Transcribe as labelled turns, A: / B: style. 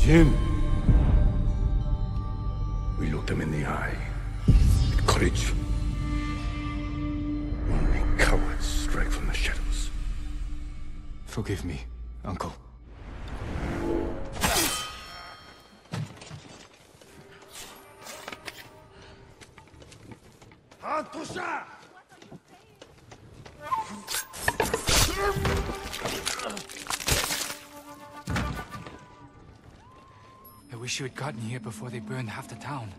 A: him. We looked him in the eye. With courage. Only cowards strike from the shadows.
B: Forgive me, Uncle. I wish you had gotten here before they burned half the town.